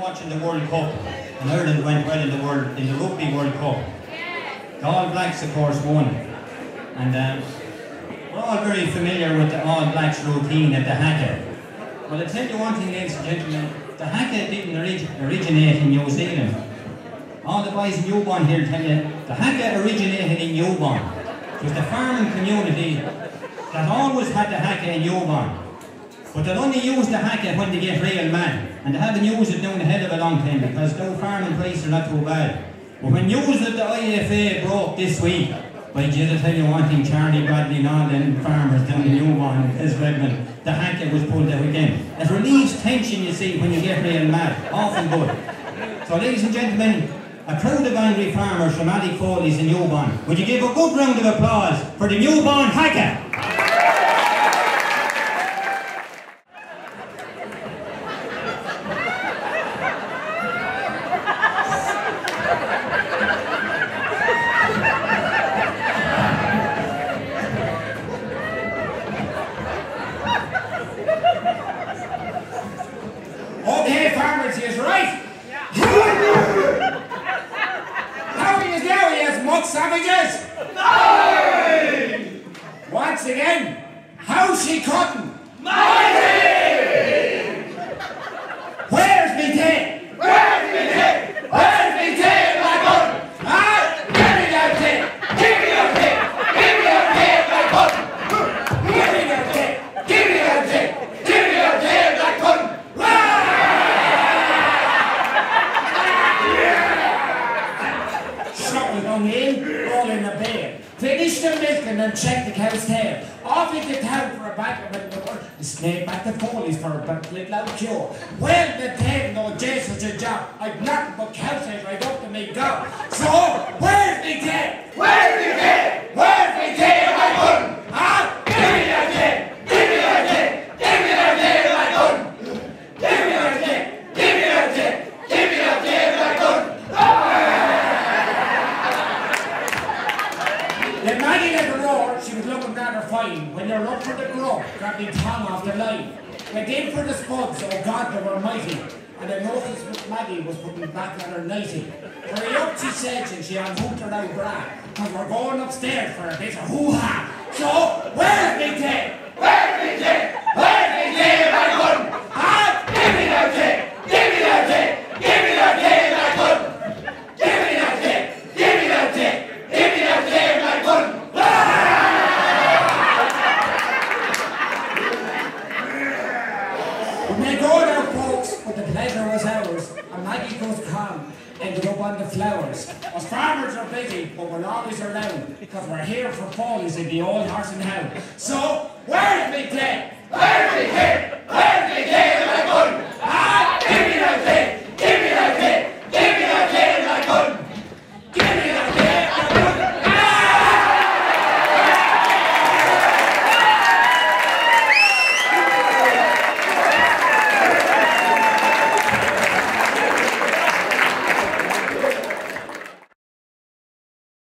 Watching the World Cup, and Ireland went well in the World in the Rugby World Cup. The All Blacks, of course, won, and um, we're all very familiar with the All Blacks routine at the Haka. Well, I tell you one thing, ladies and gentlemen, the Haka didn't orig- originate in New Zealand. All the boys in Newbawn here tell you the Haka originated in Newbawn. It was the farming community that always had the Haka in Newbawn. But they'll only use the Haka when they get real mad. And they haven't used it down a hell of a long time because no farming prices are not too bad. But when news of the IFA broke this week, by Jesus, tell you one thing, Charlie Bradley and all them farmers down in Newbawn and His Redmond, the Haka was pulled out again. It relieves tension, you see, when you get real mad. Often good. So, ladies and gentlemen, a crowd of angry farmers from Ali Foley's in Newbawn. Would you give a good round of applause for the Newbawn Haka? Okay, farmers, he is right. How are you muck savages? Once again, how's she cotton? Where's me tail? Where's me tail? Where's me tail, my gun? Ah, give me your tail. Give me your tail. Give me your tail, my gun. Give me your tail. Give me your tail. Give me your tail, my gun. Shut me down in, all in the the milking and check the cow's tail. Off into town for a with the world. The snake back to Foley's for a little out cure. Well, the tail, no Jason's a job. I've nothing but cow tails right up to me go. So, where's the tail? Where's the tail? Where's the tail, my gun? Huh? Give me your tail! Give me your tail! Give me your tail, my gun! Give me your tail! Give me your tail! Give me your tail, my gun! The Maggie let her roar, she was looking rather fine. When they were up for the grub, grabbed the tongue off the line. They in for the spuds, oh God, they were mighty. And I noticed that Maggie was putting back on her nighty. Hurry up, she said, and she unhooked her out bra. Cause we're going upstairs for a bit of hoo-ha. So, where's me tail? Where's me tail? Where's me tail, my gun? Ah, give me your tail! Give me your tail! Give me your tail, my gun! Give me your tail! Give me your tail! Give me your tail, my gun! When they go there, folks, but the pleasure was ours, and goes calm, ended up on the flowers. Us farmers are busy, but we're always around, because we're here for follies in the old horse and hound. So, where's me tail? Where's me tail,